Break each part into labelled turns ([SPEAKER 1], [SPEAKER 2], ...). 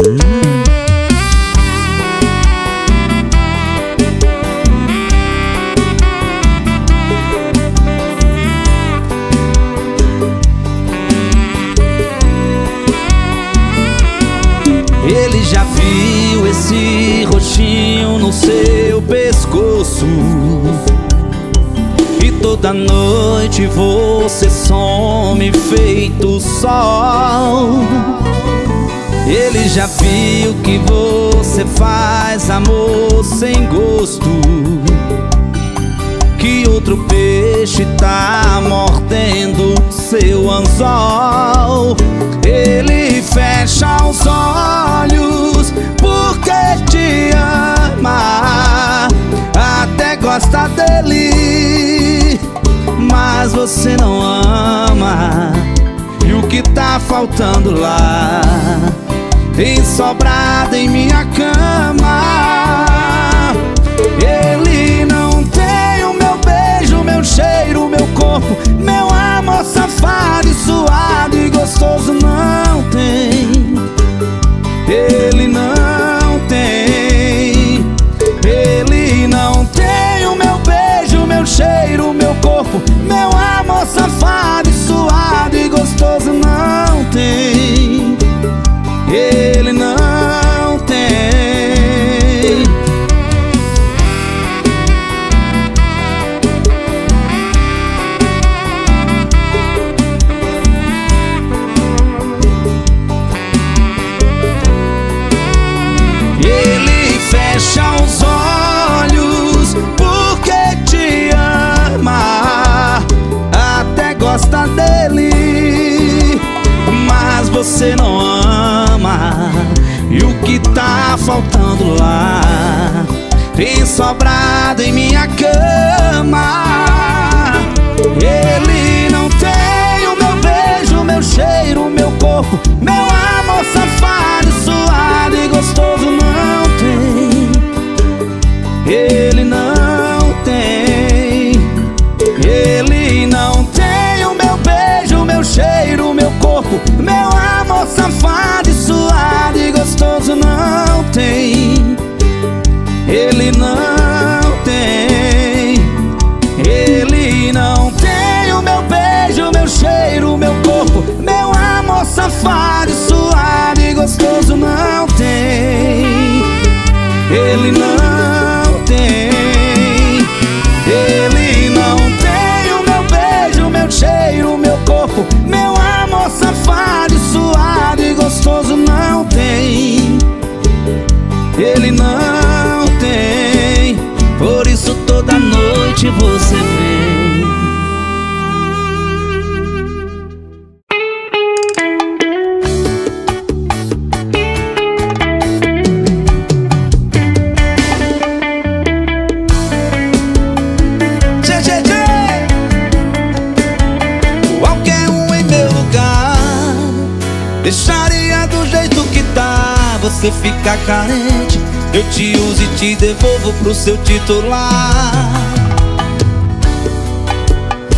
[SPEAKER 1] Ele já viu esse roxinho no seu pescoço. E toda noite você some feito sol Ele já viu que você faz amor sem gosto. Que outro peixe tá mordendo seu anzol? Ele fecha os olhos porque te ama. Até gosta dele Mas você não ama. E o que tá faltando lá Tem sobrado em minha cama. Ele não tem o meu beijo, meu cheiro, meu corpo. Meu amor safado e suado e gostoso não tem. Ele não tem. Ele não tem o meu beijo, meu cheiro, meu corpo. Meu amor safado e suado e gostoso não tem Ele não tem. Ele fecha os olhos porque te ama, até gosta dele, mas você não tá faltando lá tem sobrado em minha cama. Ele não tem o meu beijo, meu cheiro, meu corpo, meu amor safado, suado e gostoso não tem. Ele não tem. Ele não tem o meu beijo, meu cheiro, meu corpo, meu amor safado gostoso não tem. Ele não tem. Ele não tem o meu beijo, meu cheiro, meu corpo, meu amor safado e suado e gostoso não tem. Ele não tem. Ele não tem o meu beijo, meu cheiro, meu corpo, meu amor safado e suado e gostoso não tem. Ele não tem. Por isso toda noite você Você fica carente Eu te uso e te devolvo pro seu titular.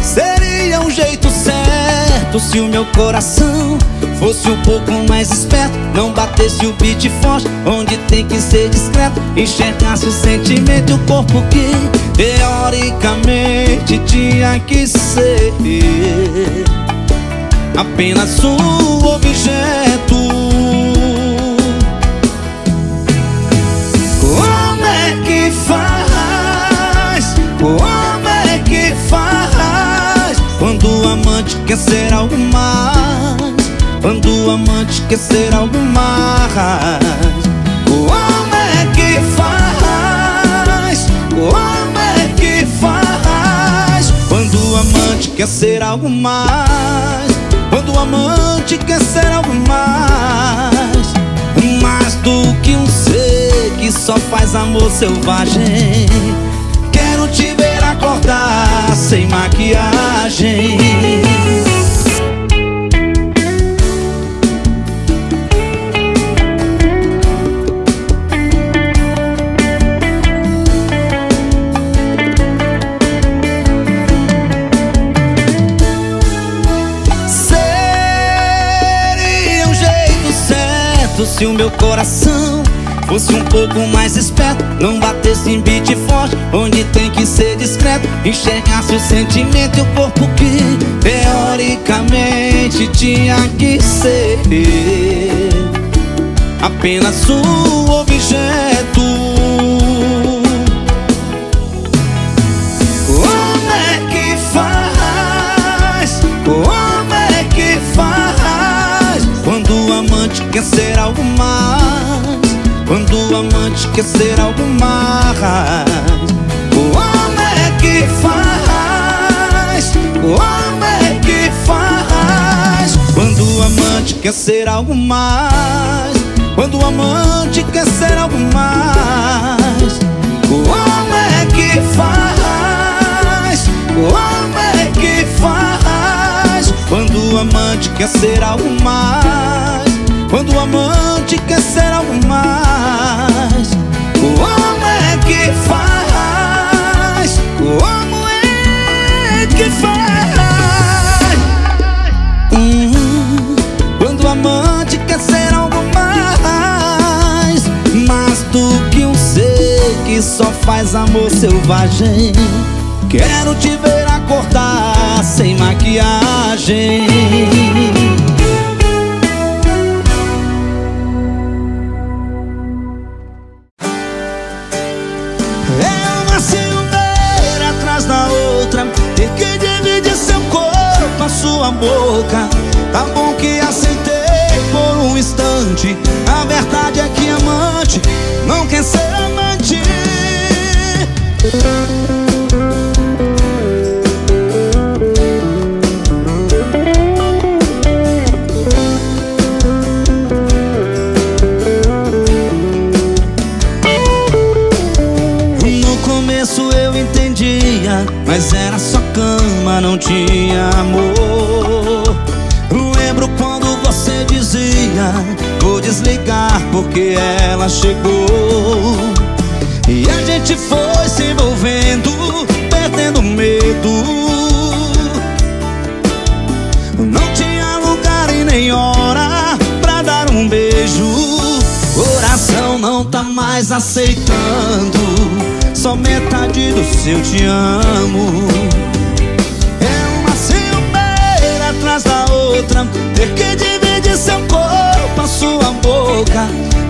[SPEAKER 1] Seria um jeito certo Se o meu coração fosse um pouco mais esperto Não batesse o beat forte Onde tem que ser discreto Enxergasse o sentimento e o corpo que Teoricamente tinha que ser. Apenas um objeto quer ser algo mais Quando o amante quer ser algo mais Como é que faz? Como é que faz? Quando o amante quer ser algo mais Quando o amante quer ser algo mais Mais do que um ser que só faz amor selvagem acordar sem maquiagem. Seria um jeito certo se o meu coração fosse um pouco mais esperto Não batesse em beat forte, onde tem que ser discreto Enxergasse o sentimento e o corpo que Teoricamente tinha que ser Apenas um objeto Como é que faz? Como é que faz? Quando o amante quer ser algo mais quando o amante quer ser algo mais Como é que faz? Como é que faz? Quando o amante quer ser algo mais Quando o amante quer ser algo mais Como é que faz? Como é que faz? Quando o amante quer ser algo mais quando o amante quer ser algo mais Como é que faz? Como é que faz? Hum, quando o amante quer ser algo mais Mais do que um ser que só faz amor selvagem Quero te ver acordar sem maquiagem boca. Tá bom que aceitei por um instante. A verdade é que amante não quer ser amante. Começo eu entendia Mas era só cama, não tinha amor porque ela chegou. E a gente foi se envolvendo Perdendo medo. Não tinha lugar e nem hora Pra dar um beijo. Coração não tá mais aceitando Só metade do seu te amo. Atrás da outra Ter que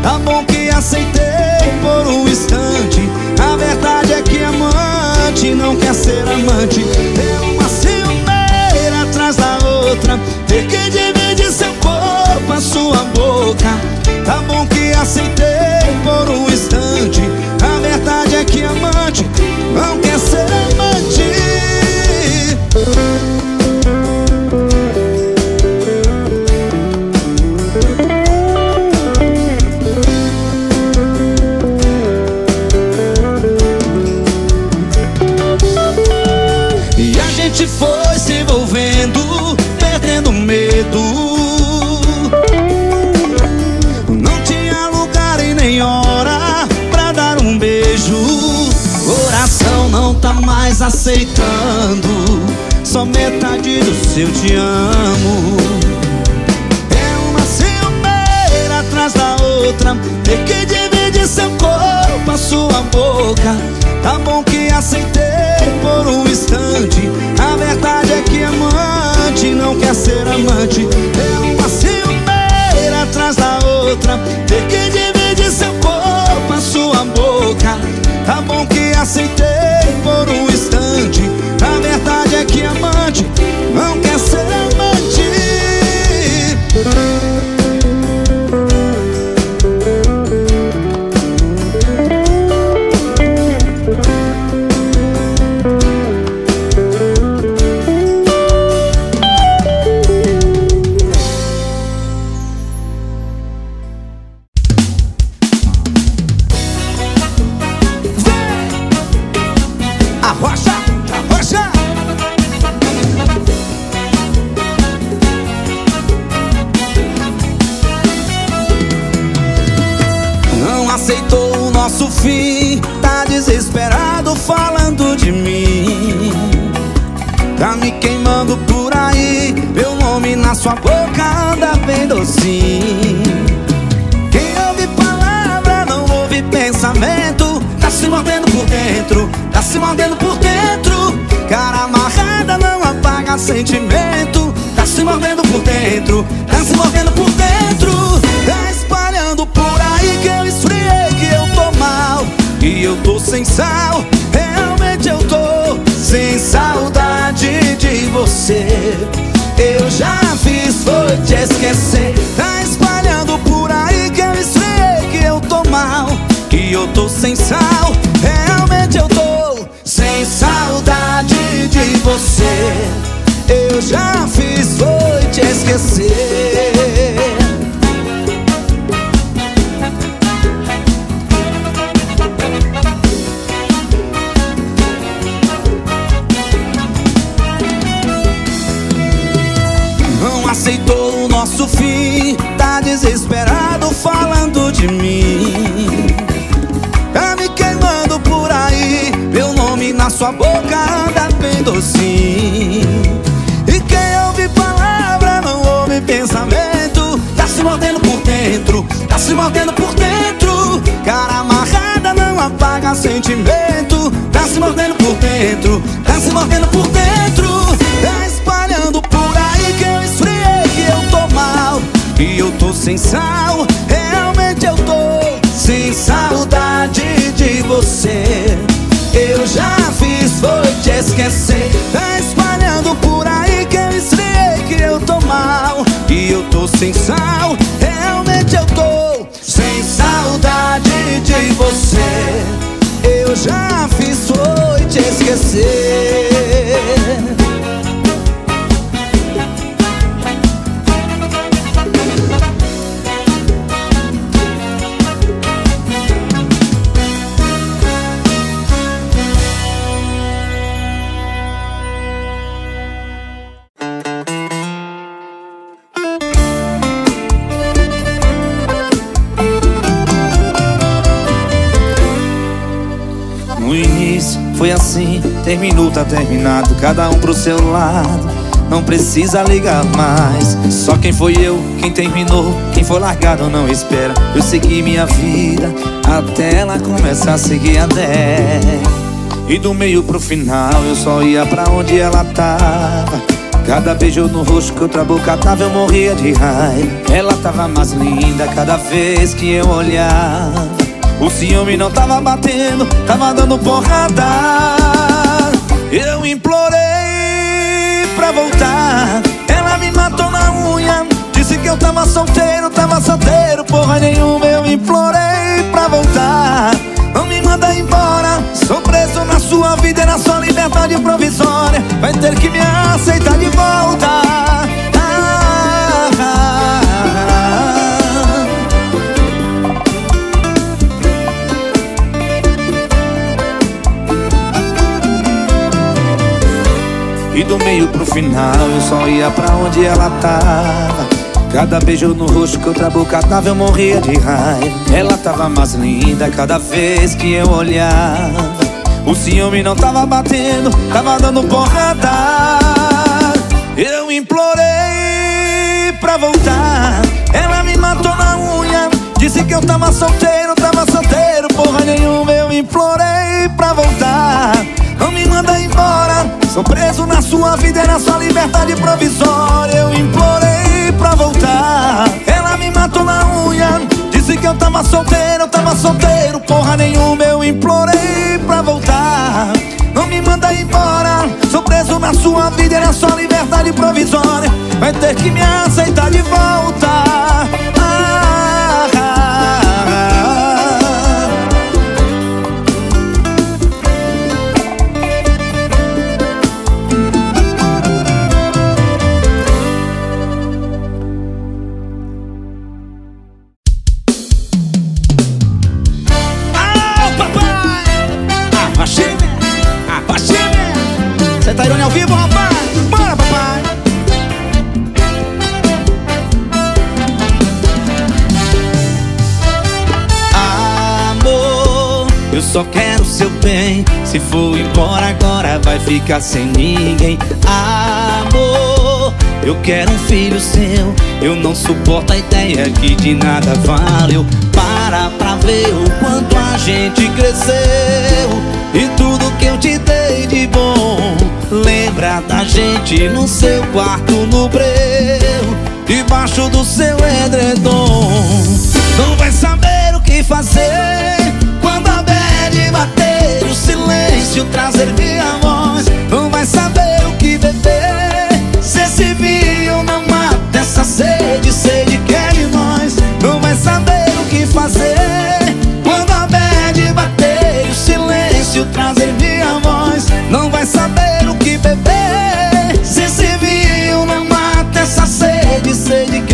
[SPEAKER 1] Tá bom que aceitei por um instante. A verdade é que amante não quer ser amante. É uma ciumeira atrás da outra. Ter que dividir seu corpo, a sua boca. Tá bom que aceitei por um nosso fim. Tá desesperado falando de mim. Tá me queimando por aí. Meu nome na sua boca anda bem docinho. Quem ouve palavra não ouve pensamento. Tá se mordendo por dentro Tá se mordendo por dentro. Cara amarrada não apaga sentimento. Tá se mordendo por dentro Tá se mordendo por tô sem sal Realmente eu tô sem saudade de você. Eu já fiz, foi te esquecer Tá espalhando por aí que eu esfriei Que eu tô mal Que eu tô sem sal Realmente eu tô sem saudade de você. Eu já fiz, foi te esquecer na sua boca anda bem docinho. E quem ouve palavra não ouve pensamento. Tá se mordendo por dentro Tá se mordendo por dentro. Cara amarrada não apaga sentimento. Tá se mordendo por dentro Tá se mordendo por dentro. Tá espalhando por aí que eu esfriei Que eu tô mal E eu tô sem sal sem sal. Realmente eu tô sem saudade de você. Eu já fiz, foi te esquecer terminado Cada um pro seu lado, não precisa ligar mais. Só quem foi eu, quem terminou, quem foi largado não espera. Eu segui minha vida, até ela começar a seguir a dela. E do meio pro final eu só ia pra onde ela tava. Cada beijo no rosto que outra boca tava eu morria de raiva. Ela tava mais linda cada vez que eu olhava. O ciúme não tava batendo, tava dando porrada Eu implorei pra voltar. Ela me matou na unha. Disse que eu tava solteiro, tava solteiro. Porra nenhuma, eu implorei pra voltar. Não me manda embora. Sou preso na sua vida e na sua liberdade provisória. Vai ter que me aceitar final eu só ia pra onde ela tava. Cada beijo no rosto que outra boca dava eu morria de raiva. Ela tava mais linda cada vez que eu olhava. O ciúme não tava batendo, tava dando porrada. Eu implorei pra voltar. Ela me matou na unha Disse que eu tava solteiro, tava solteiro. Porra nenhuma eu implorei pra voltar. Não me manda embora Sou preso na sua vida e na sua liberdade provisória. Eu implorei pra voltar. Ela me matou na unha. Disse que eu tava solteiro, tava solteiro. Porra nenhuma eu implorei pra voltar. Não me manda embora. Sou preso na sua vida e na sua liberdade provisória. Vai ter que me aceitar de volta só quero seu bem. Se for embora agora vai ficar sem ninguém. Amor, eu quero um filho seu. Eu não suporto a ideia que de nada valeu. Para pra ver o quanto a gente cresceu. E tudo que eu te dei de bom Lembra da gente no seu quarto no breu. Debaixo do seu edredom. Não vai saber o que fazer bad bater O silêncio trazer minha voz Não vai saber o que beber. Se esse vinho não mata essa sede Sede que é de nós. Não vai saber o que fazer. Quando a bad bater O silêncio trazer minha voz Não vai saber o que beber. Se esse vinho não mata essa sede Sede que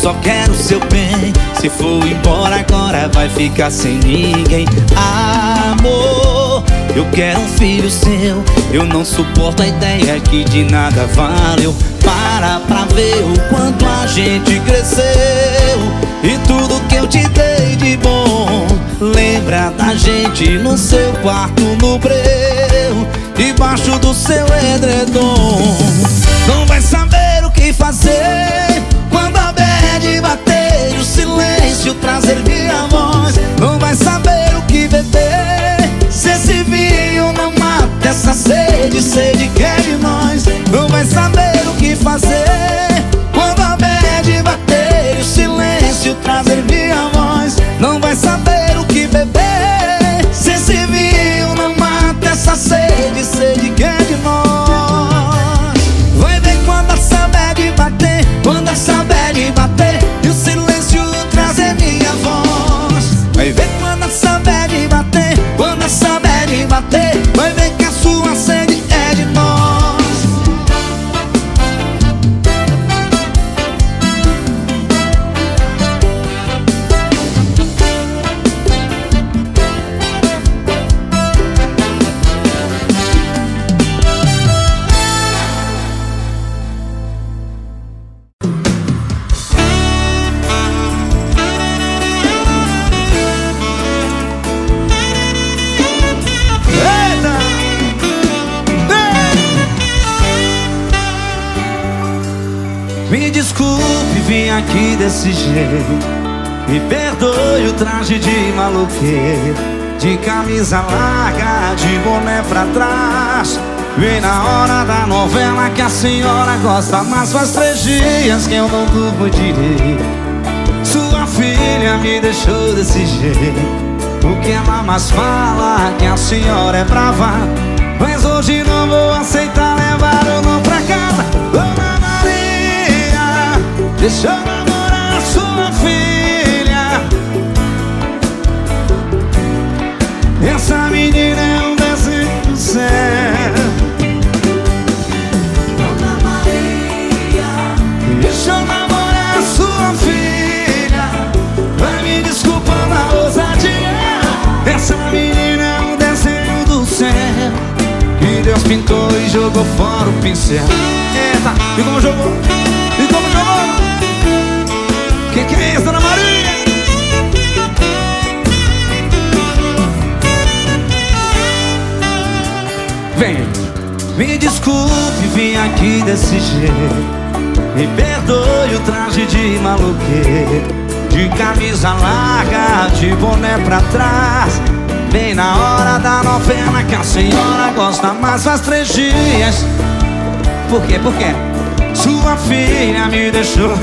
[SPEAKER 1] só quero seu bem. Se for embora agora vai ficar sem ninguém. Amor, eu quero um filho seu. Eu não suporto a ideia que de nada valeu. Para pra ver o quanto a gente cresceu. E tudo que eu te dei de bom Lembra da gente no seu quarto no breu. Debaixo do seu edredom. Não vai saber o que fazer silêncio trazer minha voz Não vai saber o que beber. Se esse vinho não mata essa sede Sede que é de nós. Não vai saber o que fazer. Quando a bad bater O silêncio trazer minha voz Não vai saber o que beber traje de maluqueiro De camisa larga, de boné pra trás. Vem na hora da novela que a senhora gosta Mas faz três dias que eu não durmo direito. Sua filha me deixou desse jeito. O que ela mais fala que a senhora é brava Mas hoje não vou aceitar levar o não pra casa. Dona Maria, deixa eu menina é um desenho do céu Dona Maria, deixa eu namorar a sua filha Vai me desculpando a ousadia Essa menina é um desenho do céu Que Deus pintou e jogou fora o pincel Eita, e como jogou? E como jogou? Que que é isso, Dona Maria? Desculpe, vim aqui desse jeito. Me perdoe o traje de maluqueiro. De camisa larga, de boné pra trás. Bem na hora da novela que a senhora gosta Mas faz três dias. Por quê, por quê? Sua filha me deixou.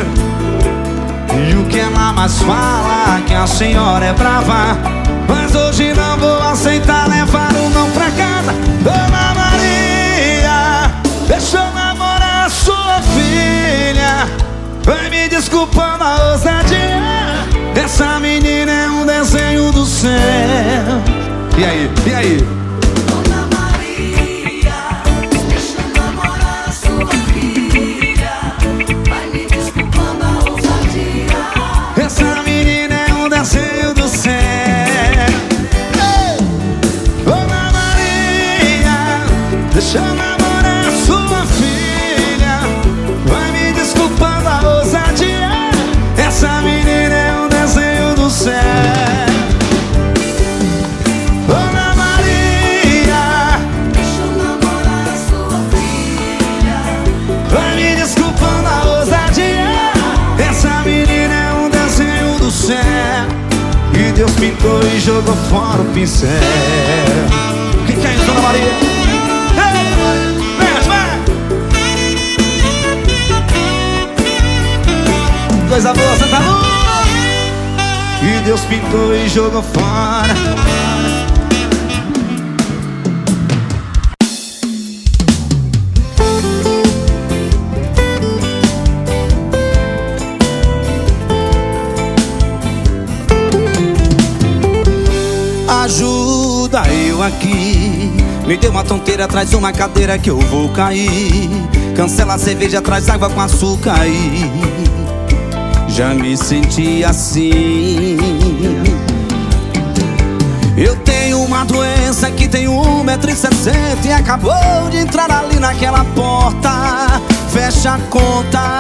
[SPEAKER 1] E o que ela mais fala Que a senhora é brava. Mas hoje não vou aceitar levar o não pra casa. Dona desculpando a ousadia Essa menina é um desenho do céu E aí, e aí? E jogou fora o pincel Quem que é isso, Dona Maria? Ei, vem, vem! Coisa boa, Santa Luz Que Deus pintou e jogou fora aqui. Me deu uma tonteira, traz uma cadeira que eu vou cair. Cancela a cerveja, traz água com açúcar aí. Já me senti assim. Eu tenho uma doença que tem 1,60m E acabou de entrar ali naquela porta. Fecha a conta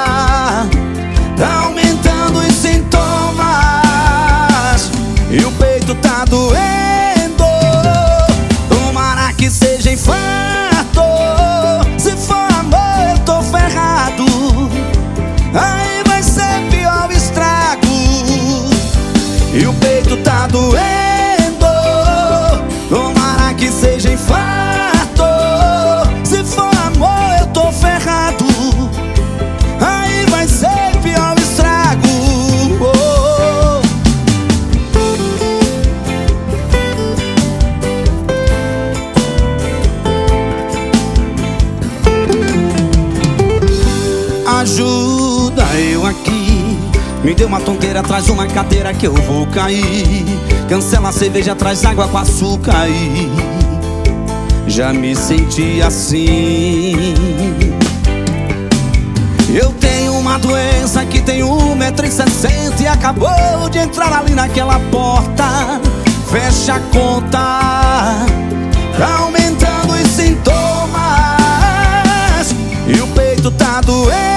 [SPEAKER 1] que eu vou cair. Cancela a cerveja, traz água com açúcar aí. Já me senti assim. Eu tenho uma doença que tem 1,60m E acabou de entrar ali naquela porta. Fecha a conta Tá aumentando os sintomas. E o peito tá doendo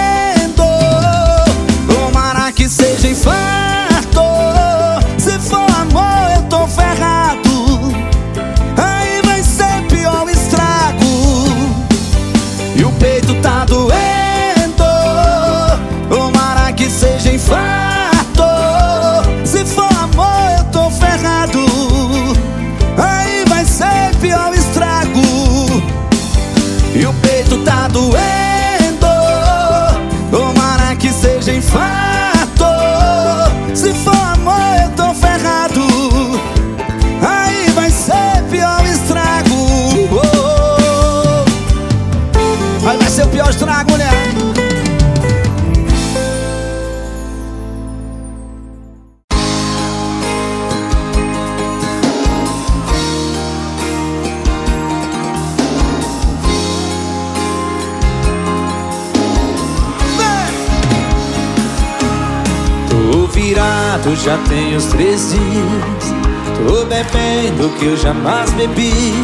[SPEAKER 1] que eu jamais bebi.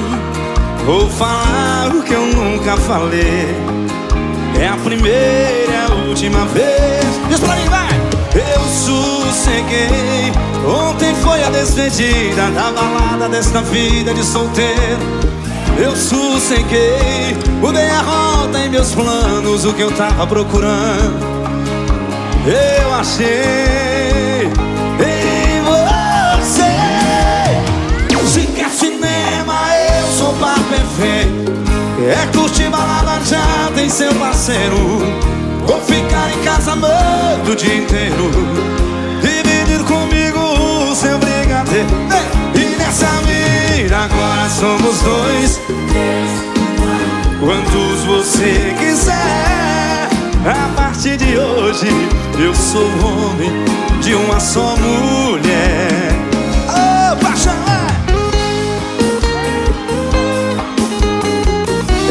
[SPEAKER 1] Vou falar o que eu nunca falei. É a primeira e a última vez. Diz pra mim, vai! Eu sosseguei. Ontem foi a despedida Da balada desta vida de solteiro. Eu sosseguei, mudei a rota em meus planos, o que eu tava procurando. Eu achei perfeito É curtir balada, já tem seu parceiro. Vou ficar em casa amando o dia inteiro. Dividir comigo o seu brigadeiro. Ei, E nessa vida agora somos dois. Quantos você quiser. A partir de hoje Eu sou homem de uma só mulher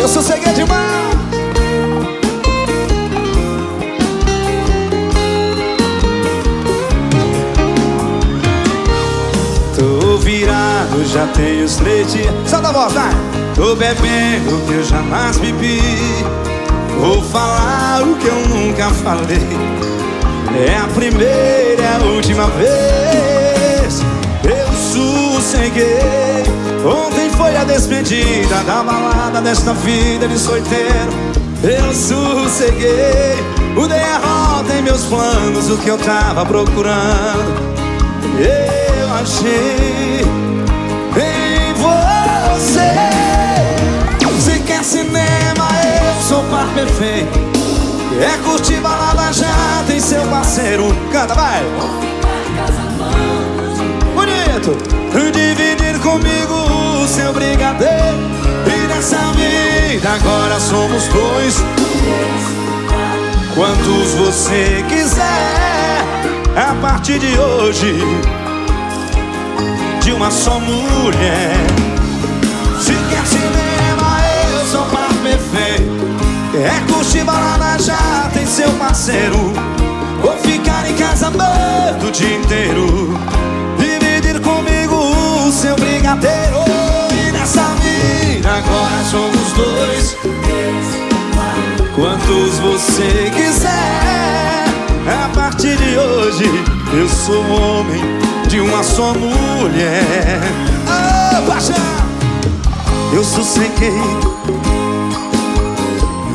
[SPEAKER 1] Eu sosseguei demais. Tô virado, já tenho os três dias Solta a voz, vai! Tô bebendo que eu jamais bebi. Vou falar o que eu nunca falei. É a primeira e a última vez. Eu sosseguei Ontem foi a despedida da balada desta vida de solteiro Eu sosseguei Mudei a rota em meus planos, o que eu tava procurando Eu achei em você. Se quer cinema, eu sou par perfeito. É curtir balada, já tem seu parceiro. Canta, vai! Bonito! Dividir comigo o seu brigadeiro. E nessa vida agora somos dois. Quantos você quiser, a partir de hoje, de uma só mulher. Se quer cinema, eu sou par perfeito. É curtir balada, já tem seu parceiro. Vou ficar em casa amando o dia inteiro. Dividir comigo o seu E nessa vida agora somos dois. Quantos você quiser, a partir de hoje eu sou homem de uma só mulher. Oh, paixão! Eu sosseguei,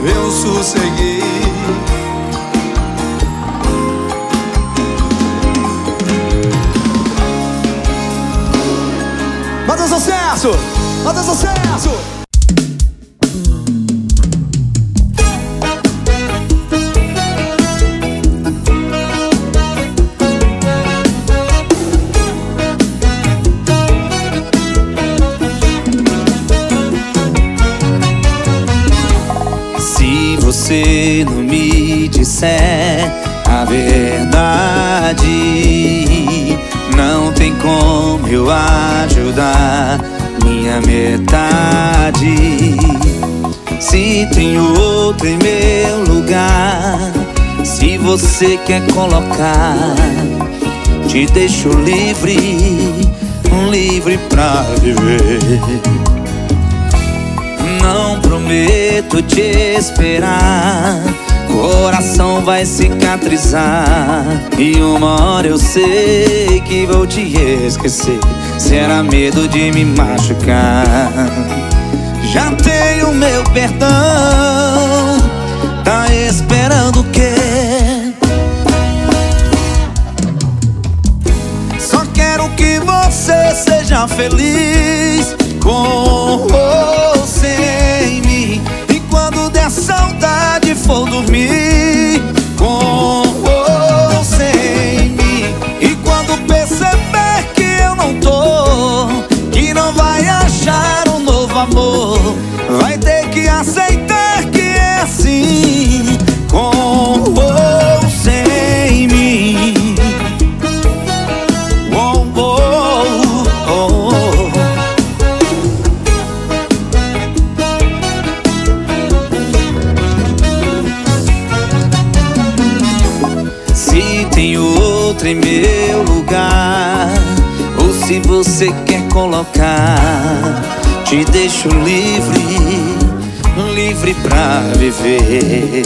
[SPEAKER 1] eu sosseguei. Bota sucesso! Bota sucesso! Se você não me disser a verdade, não tem como eu minha metade. Se tem outro em meu lugar, se você quer colocar, te deixo livre, livre pra viver. Não prometo te esperar. Coração vai cicatrizar. E uma hora eu sei que vou te esquecer. Será medo de me machucar. Já tenho meu perdão. Tá esperando o quê? Só quero que você seja feliz viver.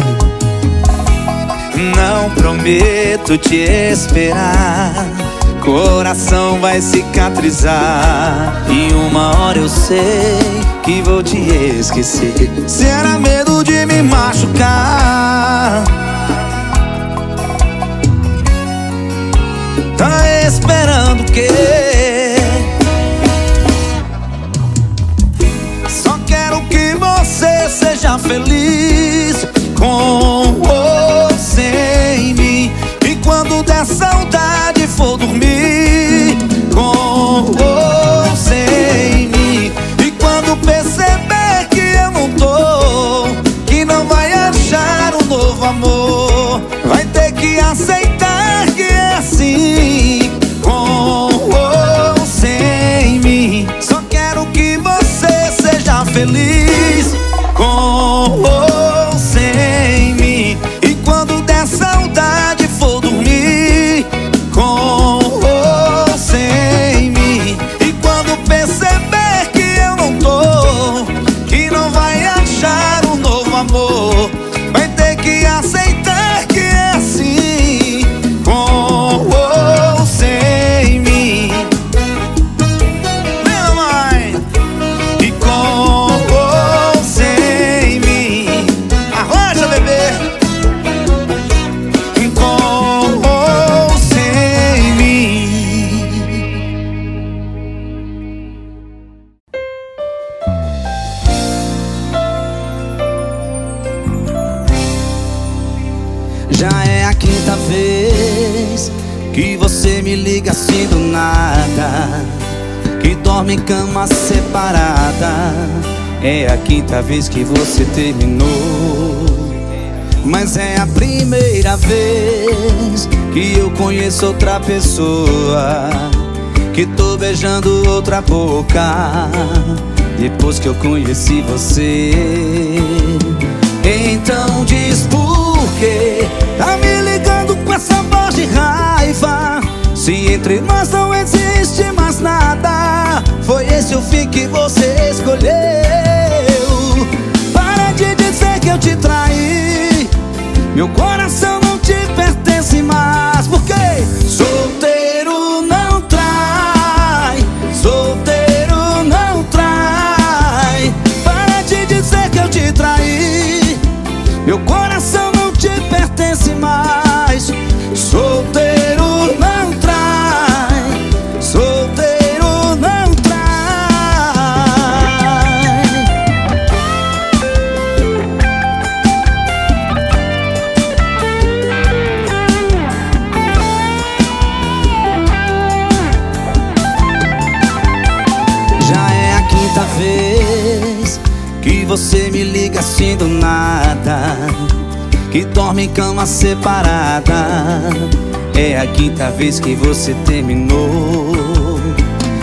[SPEAKER 1] Não prometo te esperar. Coração vai cicatrizar. E uma hora eu sei que vou te esquecer. Será medo de me machucar? Tá esperando o quê? Só quero que você seja feliz com ou sem mim. E quando der saudade for dormir pessoa Que tô beijando outra boca. Depois que eu conheci você. Então diz por quê? Tá me ligando com essa voz de raiva. Se entre nós não existe mais nada Foi esse o fim que você escolheu Que dorme em cama separada. É a quinta vez que você terminou.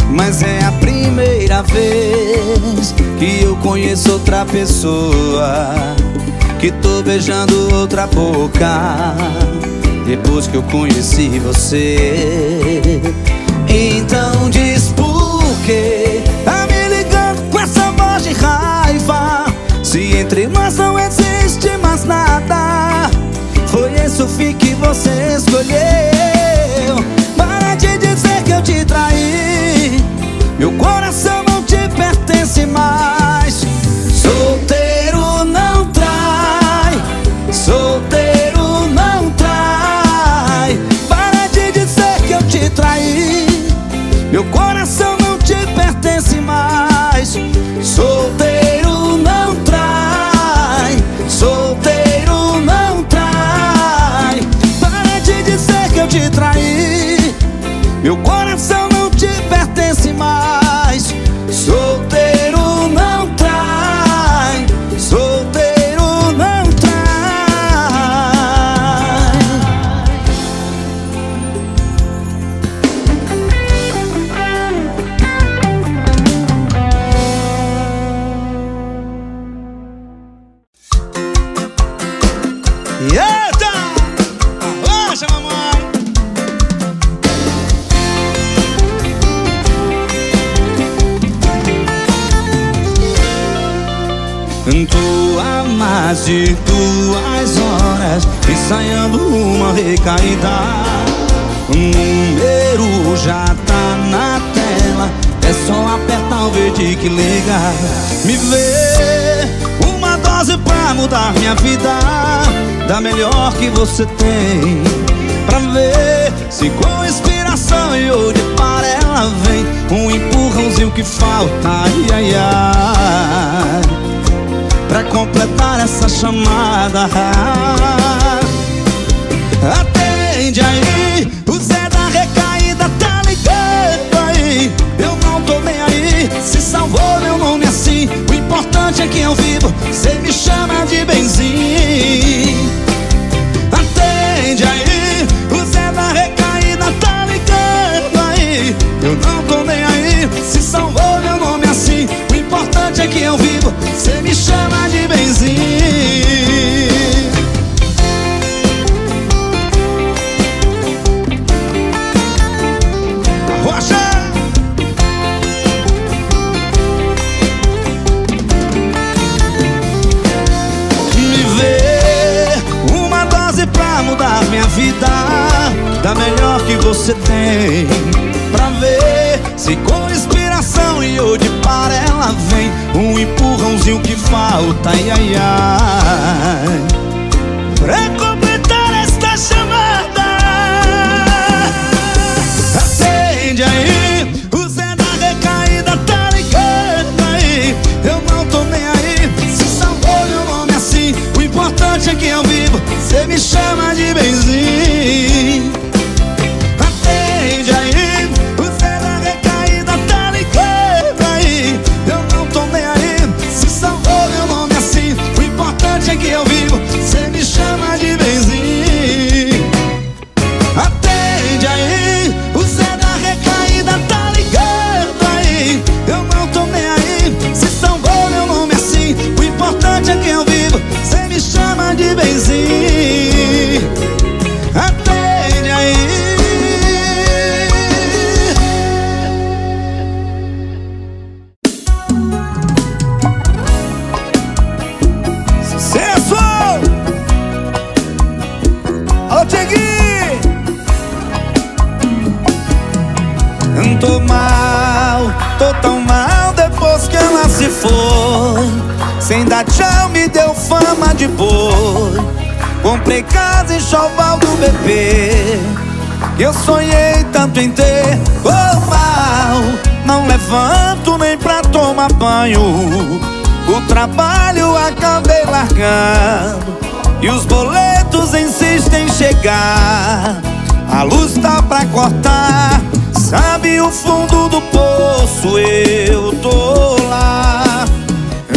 [SPEAKER 1] Mas é a primeira vez que eu conheço outra pessoa. Que tô beijando outra boca. Depois que eu conheci você. Então diz por quê? Tá me ligando com essa voz de raiva. Se entre nós não existe mais nada Foi esse o fim que você escolheu Atende aí, o Zé da recaída tá ligando aí. Eu não tô nem aí, se salvou meu nome assim. O importante é que eu vivo, cê me chama de benzinho. Se com inspiração e ou de par ela vem Um empurrãozinho que falta, ai ai ai. Pra completar esta chamada Acende aí, o Zé da recaída tá ligando aí. Eu não tô nem aí, se salvou meu nome assim O importante é que eu vivo, cê me chama de benzinho tanto em ter Tô mal, não levanto nem pra tomar banho. O trabalho acabei largando E os boletos insistem em chegar. A luz tá pra cortar Sabe o fundo do poço, eu tô lá.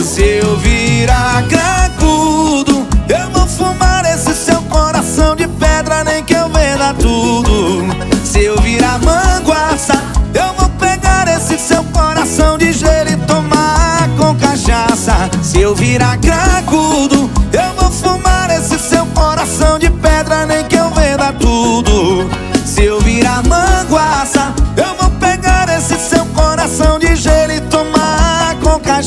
[SPEAKER 1] Se eu virar cracudo Eu vou fumar esse seu coração de pedra Nem que eu venda tudo Se eu virar manguaça Eu vou pegar esse seu coração de gelo E tomar com cachaça. Se eu virar cracudo Eu vou fumar esse seu coração de pedra Nem que eu venda tudo. Se eu virar manguaça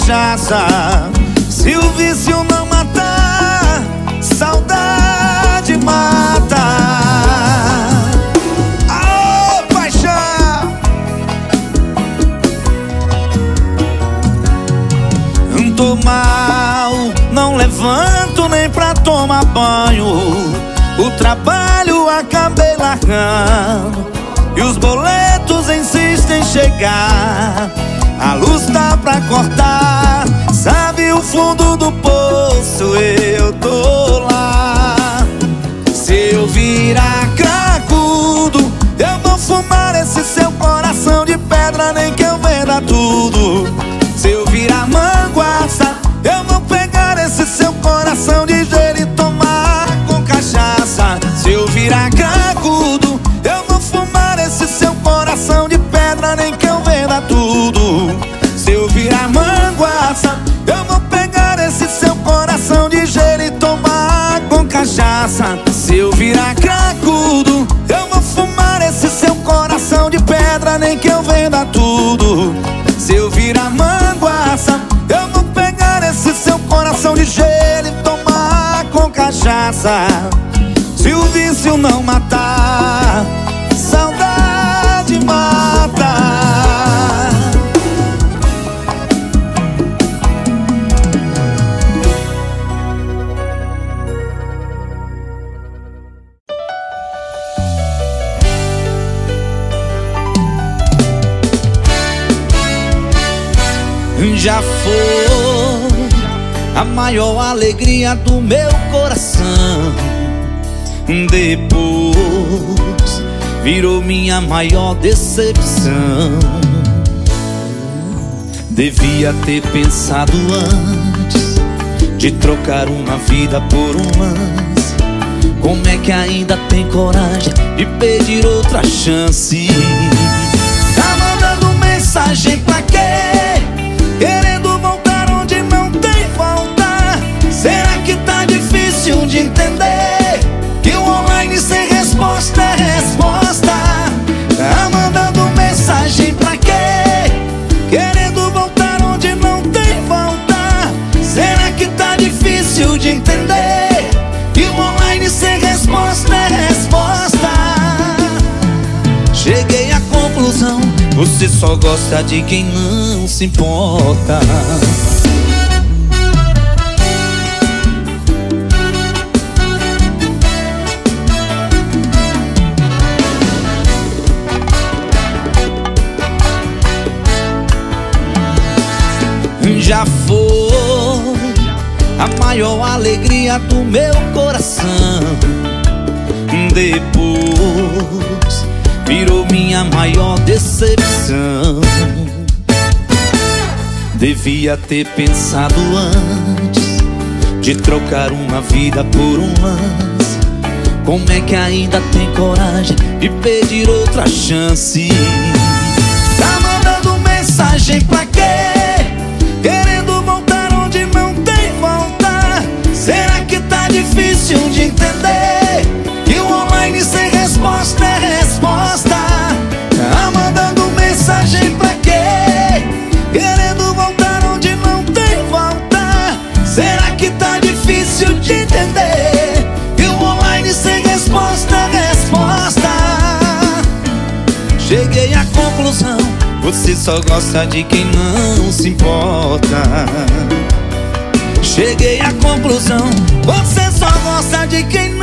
[SPEAKER 1] cachaça. Se o vício não matar O trabalho acabei largando E os boletos insistem em chegar. A luz tá pra cortar Sabe o fundo do poço, eu tô lá. Se eu virar cracudo Eu vou fumar esse seu coração de pedra Nem que eu venda tudo. Se eu virar manguaça manguaça Eu vou pegar esse seu coração de gelo e tomar com cachaça. Se eu virar cracudo Eu vou fumar esse seu coração de pedra Nem que eu venda tudo. Se eu virar manguaça Eu vou pegar esse seu coração de gelo e tomar com cachaça. Se o vício não matar a maior alegria do meu coração. Depois virou minha maior decepção. Devia ter pensado antes de trocar uma vida por um lance. Como é que ainda tem coragem de pedir outra chance? Tá mandando mensagem pra quê? Você só gosta de quem não se importa. Já foi a maior alegria do meu coração. Depois virou minha maior decepção. Devia ter pensado antes De trocar uma vida por um lance. Como é que ainda tem coragem De pedir outra chance Você só gosta de quem não se importa. Cheguei à conclusão, você só gosta de quem não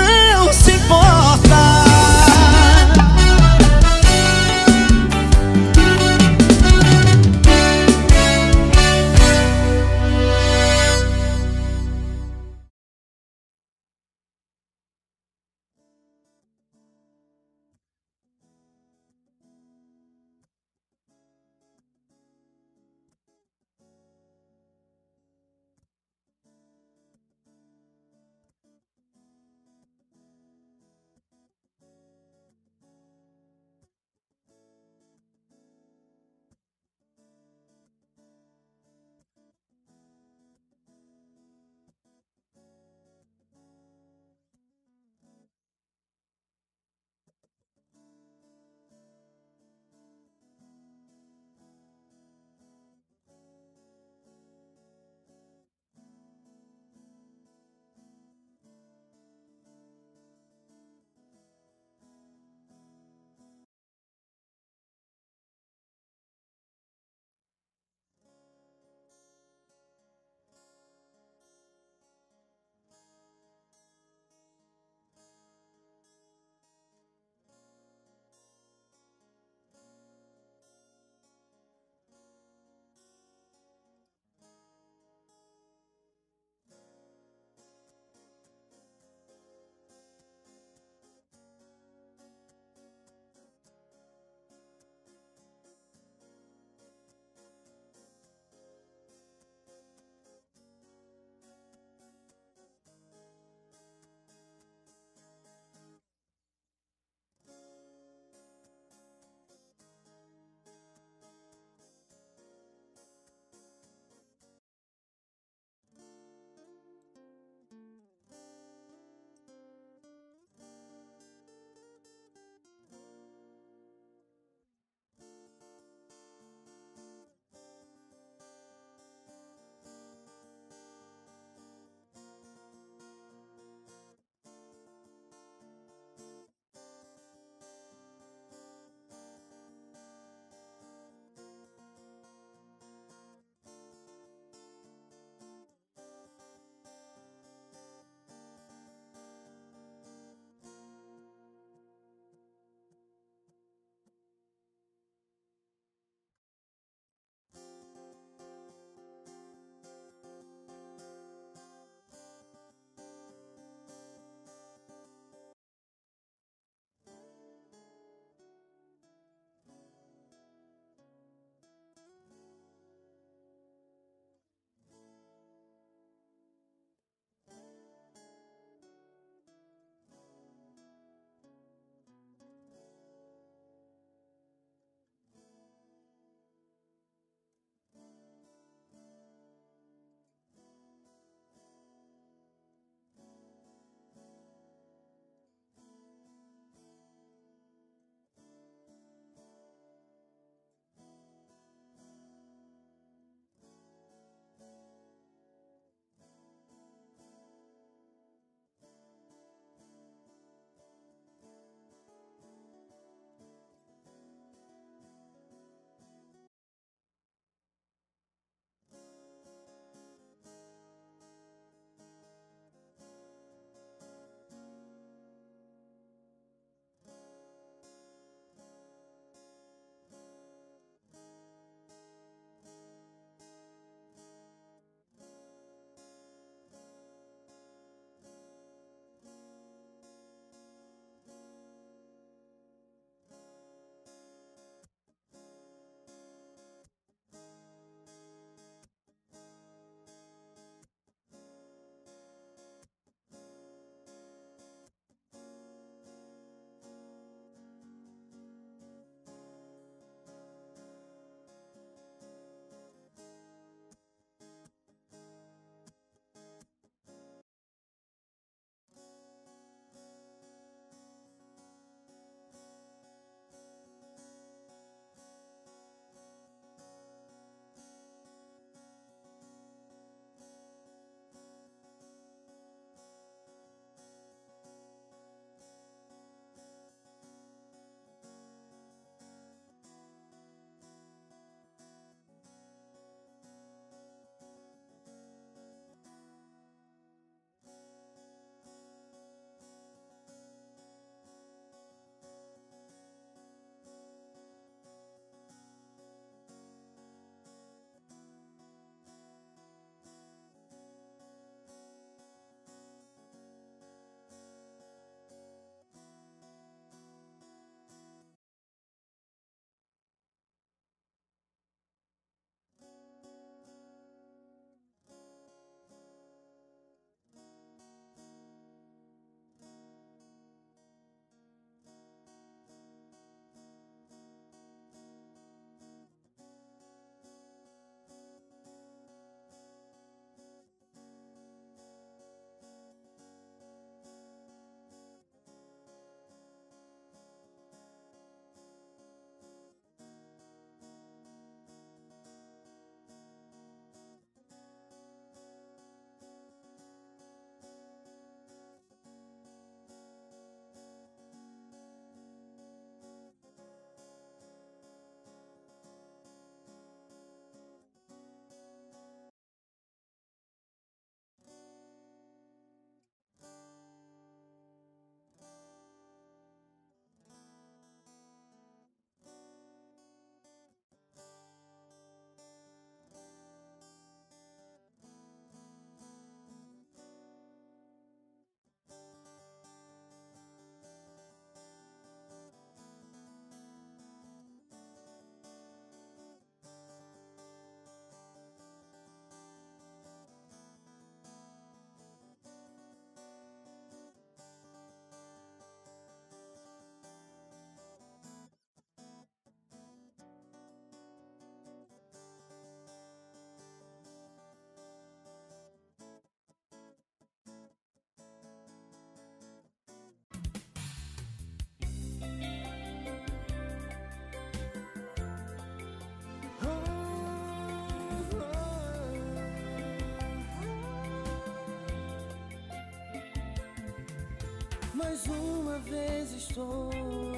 [SPEAKER 2] Mais uma vez estou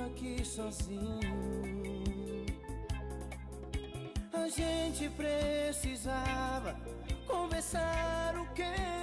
[SPEAKER 2] aqui sozinho. A gente precisava conversar o quê?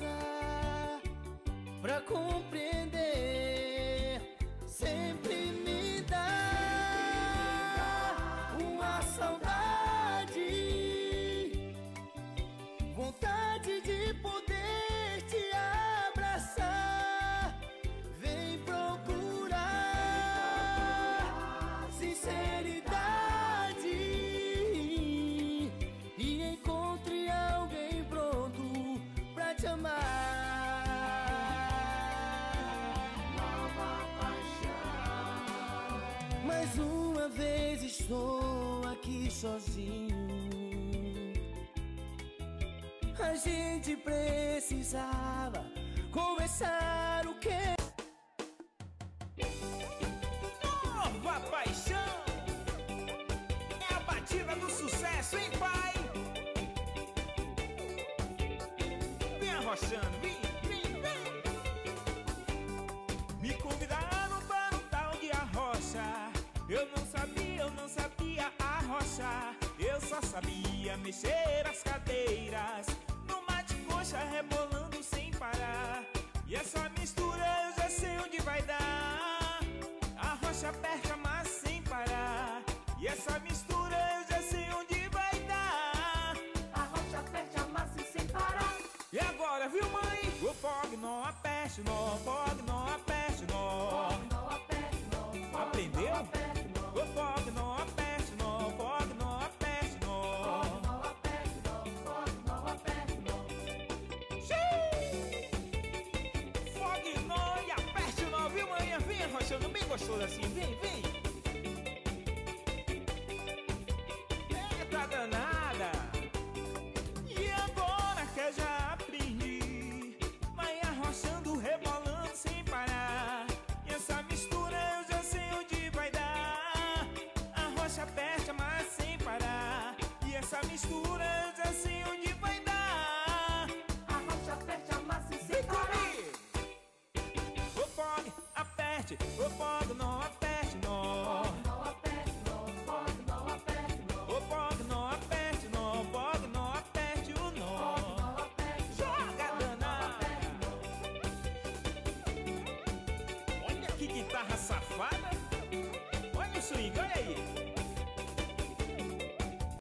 [SPEAKER 2] desire. Estou aqui sozinho. A gente precisava conversar o que?
[SPEAKER 3] Nova paixão é a batida do sucesso, hein, pai? Vem arrochando, vem, vem, vem. Me convidaram para um tal de arrocha. Eu não sabia mexer as cadeiras. No mate coxa rebolando sem parar. E essa mistura eu já sei onde vai dar. A rocha aperta, mas sem parar. E essa mistura eu já sei onde vai dar.
[SPEAKER 4] A rocha aperta a massa e sem parar.
[SPEAKER 3] E agora, viu, mãe? O fog não aperte, nó. Gostoso assim, vem, vem. Eita danada! E agora que já aprendi Vai arrochando, rebolando sem parar E essa mistura eu já sei onde vai dar A rocha aperta, mas sem parar E essa mistura eu já sei aperte, o fog não aperte, não
[SPEAKER 4] não aperte, não. Aperte, não.
[SPEAKER 3] O fog não aperte, não, o fog não aperte o nó. Joga danada. Olha que guitarra safada